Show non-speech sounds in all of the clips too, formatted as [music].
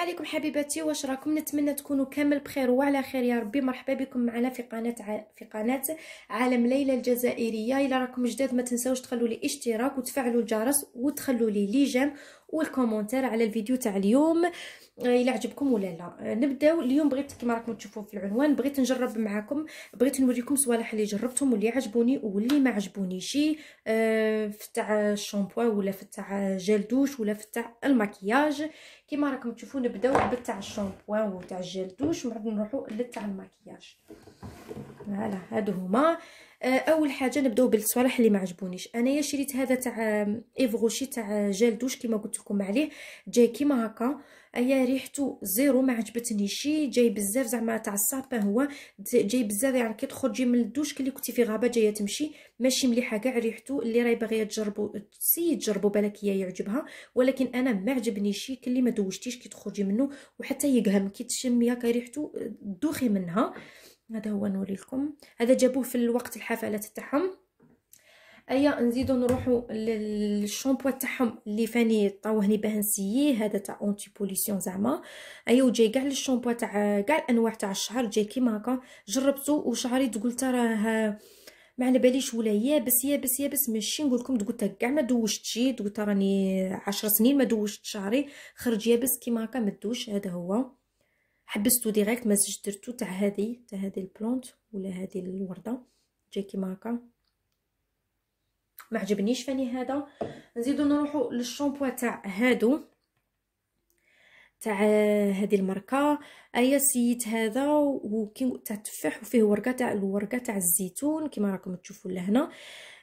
عليكم حبيباتي واش راكم؟ نتمنى تكونوا كامل بخير وعلى خير يا ربي. مرحبا بكم معنا في قناة ع... في قناة عالم ليلى الجزائرية. إلا راكم جداد ما تنساوش تخلوا لي اشتراك وتفعلوا الجرس وتخلوا لي les j'aime و ال commentaire على الفيديو تاع اليوم إلا عجبكم ولا لا. نبداو. اليوم بغيت كما راكم تشوفوا في العنوان بغيت نجرب معكم بغيت نوريكم صوالح اللي جربتهم واللي عجبوني واللي ما عجبونيش. آه في تاع الشامبو ولا في تاع gel douche ولا في تاع المكياج. كما راكم تشوفوا نبداو بتاع الشامبو وتاع ال gel douche. ومن بعد نروحوا لتاع المكياج. voilà هادو هما. آه، أول حاجة نبداو بالصوالح اللي ما عجبونيش. أنايا شريت هذا تاع Yves Rocher تاع gel douche كما قلت لكم عليه. جاي كيما هكا. أيا ريحته zéro ما عجبتنيش جاي بزاف زعما تاع الصابان هو. جاي بزاف يعني كي تخرجي من الدوش كلي كنتي في غابة جاية تمشي. ماشي مليحة كاع ريحته. اللي راهي باغية تجربوا سي تجربوا بالك هي يعجبها. ولكن أنا ما عجبنيش كلي ما دوشتيش كي تخرجي منه. وحتى يقهم كي تشمي هكا ريحته دوخي منها. هذا هو نوري لكم. هذا جابوه في الوقت الحفلات تاعهم. أيا نزيدو نروحو للشامبو تاعهم اللي فاني طوهني باه نسييه هذا تاع اونتي بوليسيون زعما. أيا وجاي كاع الشامبو تاع كاع الأنواع تاع الشعر جاي كيما هكا. جربته وشعري تقول راه ما على باليش ولا يابس يابس يابس. ماشي نقول لكم قلت كاع ما دوشتش قلت راني عشر سنين ما دوشت شعري خرج يابس كيما هكا ما دوش. هذا هو. حبستو direct ما زدتش درتو تاع هذه تاع هذه ال plante ولا هذه الوردة. جاي كيما هكا ما عجبنيش فاني هذا. نزيدو نروحو للشامبو تاع هادو تاع هذه الماركة. أيا سيت هذا وكي تاع التفاح وفيه ورقة تاع الورقة تاع الزيتون. كما راكم تشوفوا لهنا.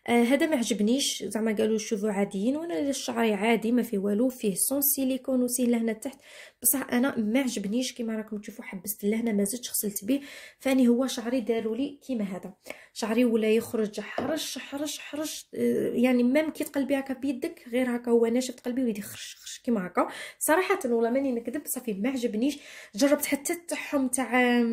آه هذا ما عجبنيش. زعما قالوا cheveux عاديين وأنا الشعري عادي ما فيه والو فيه sans silicone وسيه لهنا تحت. بصح أنا ما عجبنيش كما راكم تشوفوا حبست لهنا ما زدتش غسلت به. فأني هو شعري داروا لي كيما هذا. شعري ولا يخرج حرش حرش حرش آه يعني même كي تقلبي هكا بيدك غير هكا هو ناشف تقلبي ويدي خرش خرش كيما هكا. صراحة والله ماني نكذب صافي ما عجبنيش. جربت حتى تاعهم تاع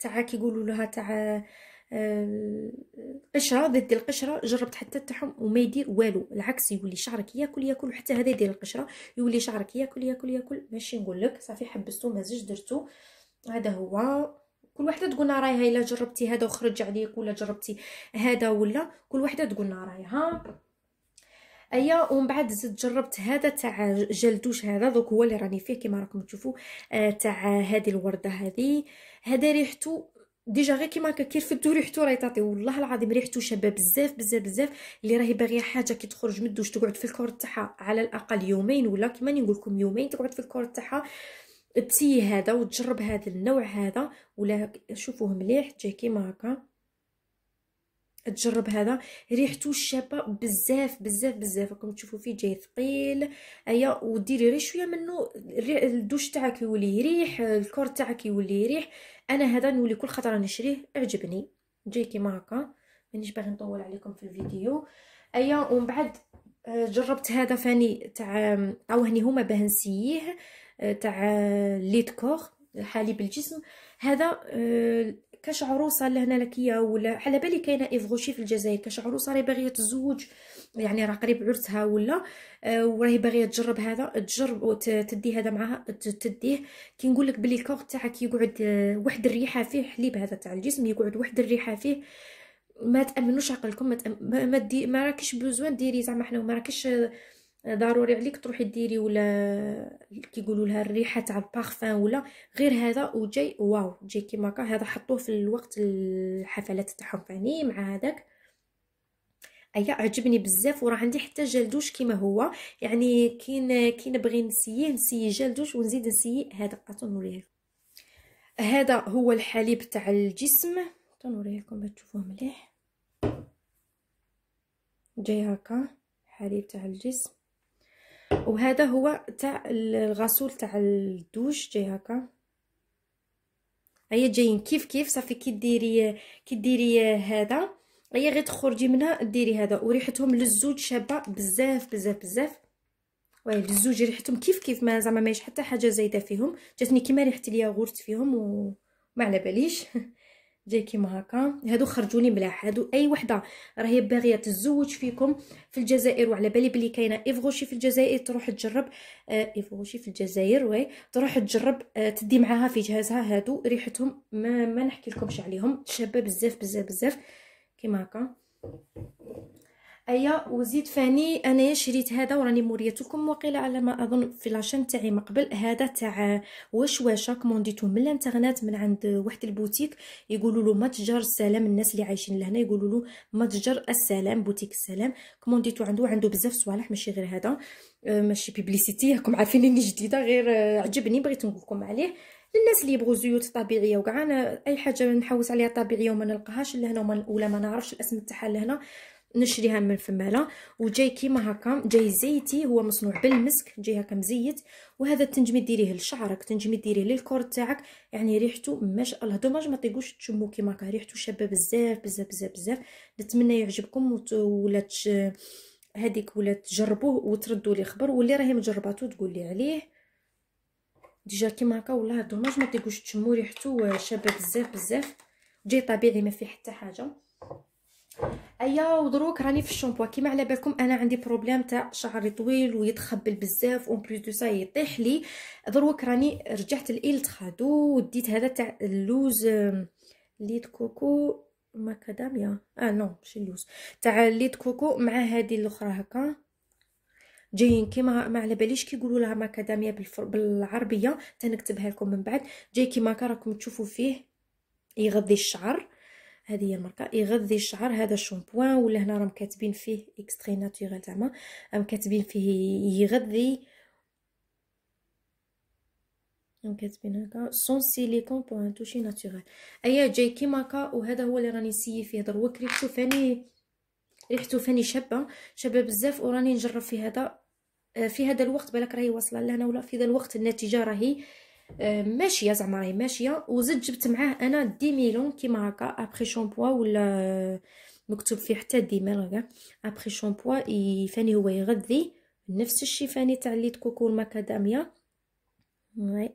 تاع كيقولوا لها تاع القشره ضد القشرة جربت حتى تاعهم وما يدير والو. العكس يولي شعرك ياكل ياكل وحتى هذا يدير القشرة يولي شعرك ياكل ياكل ياكل. ماشي نقول لك صافي حبستو ما زدتش درتو. هذا هو. كل وحدة تقول رايها إلا جربتي هذا وخرج عليك ولا جربتي هذا ولا كل وحدة تقول رايها. أيا ومن بعد زدت جربت هذا تاع جلدوش هذا دوك هو اللي راني فيه كما راكم تشوفوا آه تاع هذه الوردة هذه. هذا ريحته déjà غير كيما هكا كي رفدتو ريحتو راهي تعطي. والله العظيم ريحتو شابة بزاف بزاف بزاف. اللي راهي باغية حاجة كي تخرج من الدوش تقعد في ال corps تاعها على الأقل يومين ولا كيما نقول لكم يومين تقعد في ال corps تاعها. تسي هذا وتجرب هذا النوع هذا ولا شوفوه مليح جاي كيما هكا. تجرب هذا. ريحته شابة بزاف بزاف بزاف. راكم تشوفوا فيه جاي ثقيل. أيا وديري غير شوية منه. الدوش تاعك يولي يريح ال corps تاعك يولي يريح أنا هذا نولي كل خطرة نشريه عجبني جاي كيما هكا. مانيش باغي نطول عليكم في الفيديو. أيا ومن بعد آه، جربت هذا فاني تاع عاوهني هما باه نسيه آه، تاع lait corps حليب الجسم. هذا آه، كاش عروسه لهنا لكيه ولا على بالي كاينة Yves Rocher في الجزائر. كاش عروسه راهي باغية تزوج يعني راه قريب عرسها ولا آه وراهي باغية تجرب هذا تجرب تدي هذا معاها تديه. كي نقول لك بلي الكوغ تاعك يقعد آه واحد الريحة فيه حليب هذا تاع الجسم يقعد واحد الريحة فيه. ما تأمنوش عقلكم ما تأم... ما, دي... ما راكش besoin ديري زعما حنا ما راكش ضروري عليك تروحي ديري ولا كيقولوا لها الريحة تاع البارفان ولا غير هذا وجاي waouh جاي كيما هكا هذا حطوه في الوقت الحفلات تاعهم فاني مع هذاك. أيا عجبني بزاف وراه عندي حتى جلدوش كيما هو. يعني كي كي نبغي نسيه نسيه جلدوش ونزيد نسيه هذا. نوريه هذا هو الحليب تاع الجسم. نوريه لكم تشوفوه مليح. جاي هكا حليب تاع الجسم. وهذا هو تاع الغسول تاع الدوش جاي هكا. هيا جايين. كيف كيف؟ صافي كي ديري كي ديري هذا. هيا غير تخرجي منها ديري هذا. وريحتهم للزوج شابة بزاف بزاف بزاف. oui للزوج ريحتهم كيف كيف؟ ما زعما ماهيش حتى حاجة زايدة فيهم. جاتني كيما ريحه الياغورت فيهم وما على باليش. [laughs] جاي كيما هكا هادو خرجوا لي ملاح هادو أي وحدة راهي باغية تزوج فيكم في الجزائر وعلى بالي بلي كاينة Yves Rocher في الجزائر تروح تجرب آه Yves Rocher في الجزائر oui تروح تجرب آه تدي معاها في جهازها. هادو ريحتهم ما, ما نحكي لكمش عليهم. شابه بزاف بزاف بزاف. كيما هكا. أيا وزيد فاني انايا شريت هذا وراني موريتكم وقيله على ما أظن في la chaîne تاعي من قبل هذا تاع وشواشه كومونديتو من الانترنت من عند واحد البوتيك؟ يقولوا له متجر السلام الناس اللي عايشين لهنا يقولوا له متجر السلام بوتيك السلام. كومونديتو عنده عنده بزاف صوالح ماشي غير هذا. أه، ماشي publicité راكم عارفين إني جديدة غير عجبني بغيت نقول لكم عليه. الناس اللي يبغوا زيوت طبيعية وكاع أي حاجة نحوس عليها طبيعية وما نلقاهاش لهنا ولا ما نعرفش الأسم تاعها لهنا. نشريها من فماله وجاي كيما هكا جاي زيتي هو مصنوع بالمسك جاي هكا مزيت. وهذا تنجمي ديريه لشعرك تنجمي ديريه للكور تاعك. يعني ريحته ما شاء الله. دوماج ما طيقوش تشمو كيما هكا. ريحته شابة بزاف بزاف بزاف بزاف. نتمنى يعجبكم وت... ولا تش... هذيك ولا تجربوه وتردوا لي خبر. واللي راهي مجرباتو تقول لي عليه. déjà كيما هكا والله dommage ما طيقوش تشمو. ريحته شابة بزاف بزاف. جاي طبيعي ما فيه حتى حاجة. أيا ودروك راني في الشامبو. كيما على بالكم أنا عندي problème تاع شعري طويل ويتخبل بزاف en plus de ça يطيح لي. دروك راني رجعت ال Ultra Doux وديت هذا تاع اللوز lait coco macadamia. آه non ماشي اللوز. تاع lait coco مع هذه الأخرى هكا. جايين كيما ما على باليش كيقولوا لها macadamia بالعربية. تنكتبها لكم من بعد. جاي كيما راكم تشوفوا فيه. يغذي الشعر. هذه هي الماركه يغذي الشعر هذا شامبوان ولا هنا راهم كاتبين فيه extrait naturel زعما. راهم كاتبين فيه يغذي راهم كاتبين هكا sans silicone pour un toucher naturel أيا جاي كيما هكا وهذا هو اللي راني نسيي فيه دروك ريحتو فاني ريحتو فاني شابة شابة بزاف وراني نجرب في هذا في هذا الوقت بالك راهي واصلة لهنا ولا في هذا الوقت النتيجة راهي آه، ماشية زعما راهي ماشية. وزدت جبت معاه أنا démêlant كيما هكا après-shampoing ولا مكتوب فيه حتى démêlant كاع. après-shampoing فاني هو يغذي نفس الشي فاني تاع lait coco ال macadamia oui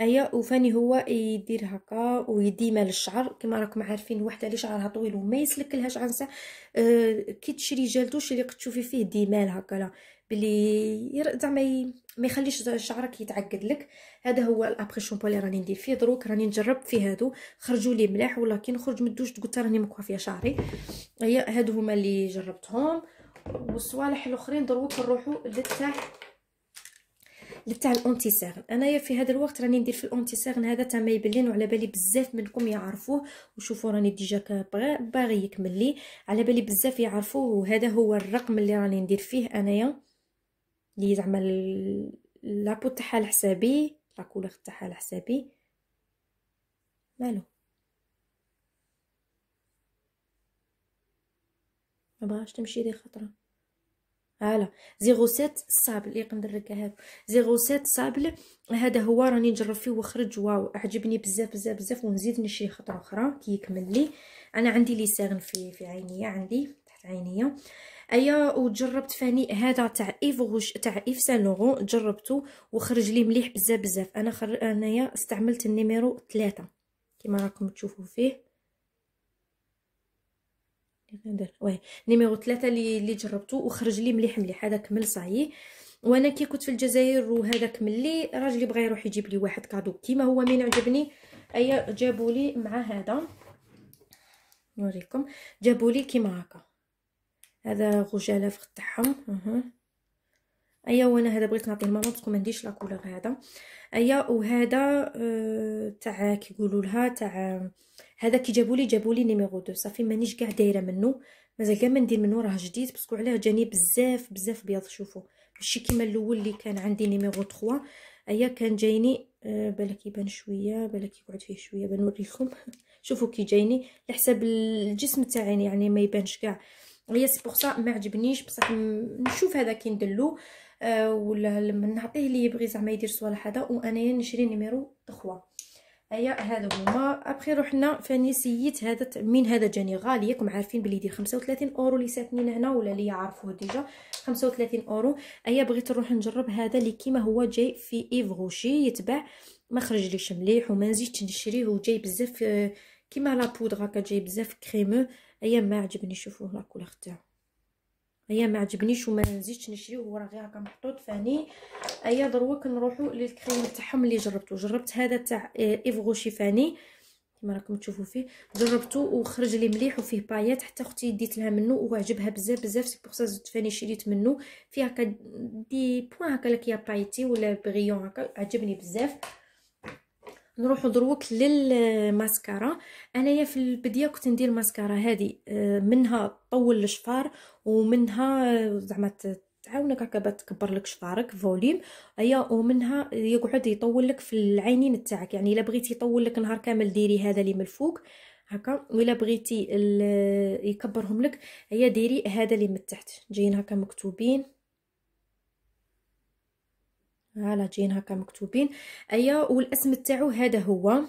أيا وفاني هو يدير هكا ويديما للشعر. كما راكم عارفين وحده اللي شعرها طويل وما يسلكلهاش عنسه أه كي تشري gel douche اللي تشوفي فيه démêle هكا لا. بلي زعما ما يخليش شعرك يتعقد لك. هذا هو ال après-shampoing اللي راني ندير فيه. دروك راني نجرب في هادو. خرجوا لي ملاح ولكن خرج من الدوش قلت راني مكوافيه شعري. هي هادو هما اللي جربتهم. والصوالح الأخرين دروك نروحوا لتاع لتاع ال anti-cernes أنايا في هذا الوقت راني ندير في ال anti-cernes هذا تاع Maybelline وعلى بالي بزاف منكم يعرفوه. وشوفوا راني déjà باغي يكمل لي. على بالي بزاف يعرفوه وهذا هو الرقم اللي راني ندير فيه أنايا. لي زعما la peau تاعها لحسابي la couleur تاعها لحسابي مالو؟ ما بغاش تمشي لي خطرة. هلا zéro sept sable اللي ندركها هذا zéro sept sable هذا هو راني نجرب فيه وخرج واو عجبني بزاف بزاف بزاف ونزيد نشري خطرة أخرى كي يكمل لي. أنا عندي les cernes في في عينيا عندي تحت عينيا أيا وجربت فاني هذا تاع Yves Rocher تاع Yves Saint Laurent جربته وخرج لي مليح بزاف بزاف. أنا خر... أنايا استعملت ال numéro ثلاثة كما راكم تشوفوا فيه. ندير oui numéro ثلاثة اللي اللي جربته وخرج لي مليح مليح. هذا كمل صايي وأنا كي كنت في الجزائر وهذا كمل لي راجلي بغى يروح يجيب لي واحد cadeau. كيما هو من عجبني؟ ايا جابوا لي مع هذا. نوريكم. جابوا لي كيما هكا. هذا فخ تاعهم ايا وأنا هذا بغيت نعطيه لماما parce que ما عنديش la couleur هذا. ايا وهذا أه تاع كيقولوا لها تاع هذا كي جابوا لي جابوا لي numéro 2 صافي مانيش كاع دايرة منه مازال كاع ما ندير منه راه جديد. parce que علاه جاني بزاف بزاف بيض. شوفوا ماشي كيما الأول اللي كان عندي numéro 3 ايا كان جايني أه بالك يبان شوية بالك يقعد فيه شوية بنوريكم [laughs] شوفوا كي جايني. لحساب الجسم تاعي يعني ما يبانش كاع. هي c'est pour ما عجبنيش. بصح نشوف هذا كي ندلو. آه ولا نعطيه اللي يبغي زعما يدير صوالح هذا. وأنايا نشري numéro 3 أيا هذا هما. أبخي رحنا فاني سيت هذا من هذا جاني غالي ياكم عارفين بلي يدير 35 أورو اللي ساكنين هنا ولا اللي يعرفوه déjà. 35 أورو. أيا بغيت نروح نجرب هذا اللي كيما هو جاي في Yves Rocher يتباع ما خرج ليش مليح وما نزيدش نشريه وجاي بزاف كيما la poudre هكا جاي بزاف crémeux. أيا ما عجبني شوفوا la couleur تاعو. ايا ما عجبنيش وما نزيدش نشريه هو راه غير هكا محطوط فاني ايا دروك نروحوا للكريم تاعهم اللي جربته جربت هذا تاع Yves Rocher فاني كما راكم تشوفوا فيه. جربته وخرج لي مليح وفيه paillettes. حتى أختي ديت لها منه وعجبها بزاف بزاف. c'est pour ça زدت فاني شريت منه فيه هكا des points هكا لك يا pailleté ولا brillant هكا. عجبني بزاف. نروحوا دروك للماسكارا. أنايا في البداية كنت ندير ماسكارا هذه آه، منها طول الشفار ومنها زعما تعاونك هكا باش تكبر لك شفارك volume أيا ومنها يقعد يطول لك في العينين تاعك. يعني إلا بغيتي يطول لك نهار كامل ديري هذا اللي من الفوق هكا ولا بغيتي يكبرهم لك هي ديري هذا اللي من تحت. جايين هكا مكتوبين. هلا جايين هكا مكتوبين. أيا والاسم تاعو هذا هو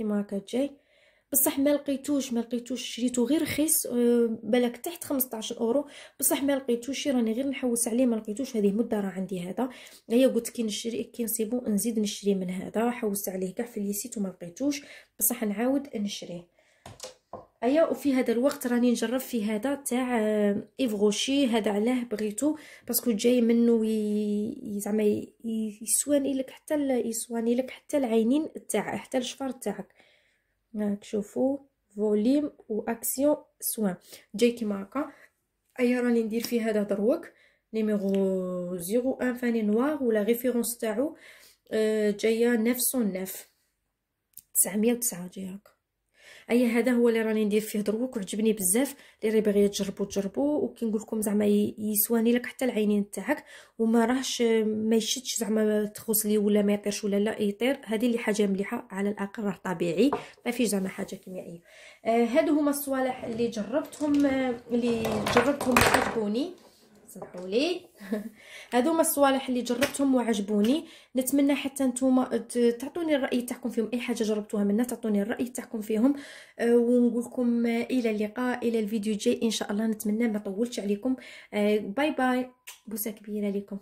هكا جاي. بصح ما لقيتوش ما لقيتوش شريته غير رخيص أه بالك تحت 15 أورو. بصح ما لقيتوش راني غير نحوس عليه ما لقيتوش هذه مدة راه عندي هذا. هي قلت كي نشري كي نصيبو نزيد نشري من هذا. حوست عليه كاع في اليسيت وما لقيتوش. بصح نعاود نشريه. ايا وفي هذا الوقت راني نجرب في هذا تاع Yves Rocher هذا علاه بغيتو parce que جاي منه زعما يسواني لك حتى يسواني لك حتى العينين تاع حتى الشفار تاعك. هاك شوفوا volume و action soin جاي كيما هكا. ايا راني ندير فيه هذا دروك. numéro 01 فاني noir ولا référence تاعو. جاية 909 909 جاي هكا. أي هذا هو اللي راني ندير فيه دروك وعجبني بزاف. اللي باغي تجربوا تجربوا وكي نقول لكم زعما يسواني لك حتى العينين تاعك. وما راهش ما يشدش زعما تغسلي ولا ما يطيرش ولا لا يطير. هذه اللي حاجة مليحة على الأقل راه طبيعي. ما فيش زعما حاجة كيميائية. آه هادو هما الصوالح اللي جربتهم آه اللي جربتهم وعجبوني سمحوا لي. [laughs] هادو هما الصوالح اللي جربتهم وعجبوني. نتمنى حتى نتوما تعطوني الرأي تاعكم فيهم. أي حاجة جربتوها منا تعطوني الرأي تاعكم فيهم. أه ونقول لكم إلى اللقاء إلى الفيديو الجاي. إن شاء الله نتمنى ما طولتش عليكم. أه bye bye. بوسة كبيرة لكم.